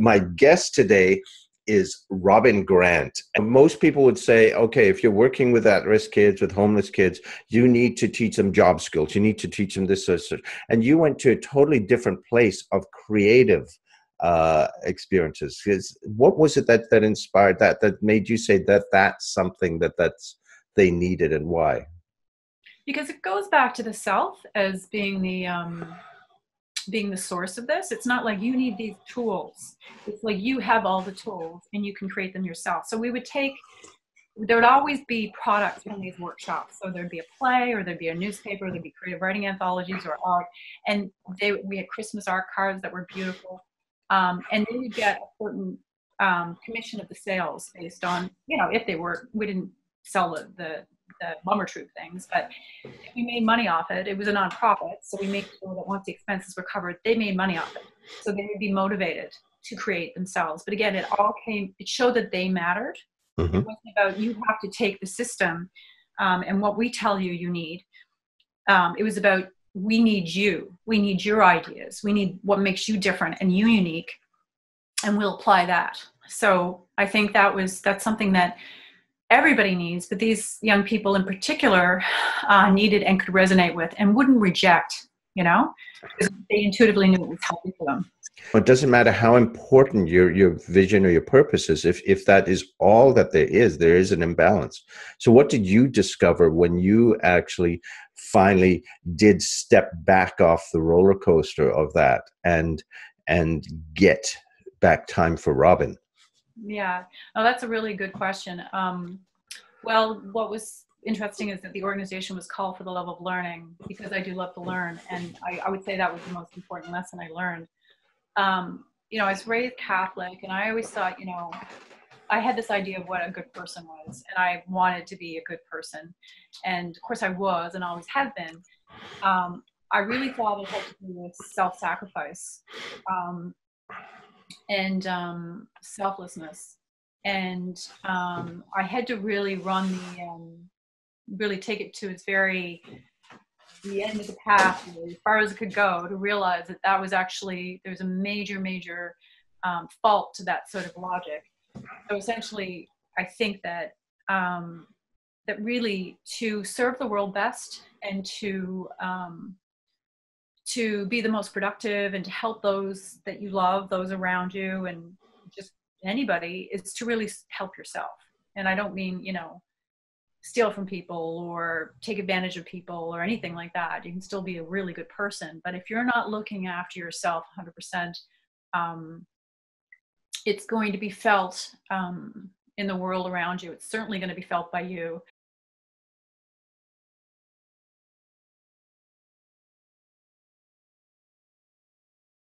my guest today is Robin Grant. And most people would say, okay, if you're working with at risk kids, with homeless kids, you need to teach them job skills. You need to teach them this, this, this. And you went to a totally different place of creative uh, experiences. What was it that, that inspired that, that made you say that that's something that that's they needed and why? Because it goes back to the self as being the um, being the source of this. It's not like you need these tools. It's like you have all the tools and you can create them yourself. So we would take there would always be products from these workshops. So there'd be a play or there'd be a newspaper, there'd be creative writing anthologies or art. And they we had Christmas art cards that were beautiful. Um, and then you get a certain um, commission of the sales based on, you know, if they were, we didn't sell the, the the Bummer Troop things, but we made money off it. It was a nonprofit, so we made sure that once the expenses were covered, they made money off it. So they would be motivated to create themselves. But again, it all came, it showed that they mattered. Mm-hmm. It wasn't about you have to take the system um, and what we tell you you need. Um, it was about we need you. We need your ideas. We need what makes you different and you unique, and we'll apply that. So I think that was that's something that everybody needs, but these young people in particular uh, needed and could resonate with and wouldn't reject, you know, because they intuitively knew it was helpful for them. It doesn't matter how important your, your vision or your purpose is. If, if that is all that there is, there is an imbalance. So, what did you discover when you actually finally did step back off the roller coaster of that and and get back time for Robin? Yeah, oh, that's a really good question. Um, well, what was interesting is that the organization was called for the love of learning because I do love to learn, and I, I would say that was the most important lesson I learned. Um, you know, I was raised Catholic, and I always thought, you know, I had this idea of what a good person was, and I wanted to be a good person, and of course I was, and always have been. Um, I really thought it had to do with self-sacrifice. Um, and um, selflessness. And um, I had to really run the, um, really take it to its very, the end of the path, as far as it could go, to realize that that was actually, there's a major, major um, fault to that sort of logic. So essentially, I think that um, that really to serve the world best and to um, to be the most productive and to help those that you love, those around you, and just anybody is to really help yourself. And I don't mean, you know, steal from people or take advantage of people or anything like that. You can still be a really good person. But if you're not looking after yourself 100%, um, it's going to be felt um, in the world around you. It's certainly going to be felt by you.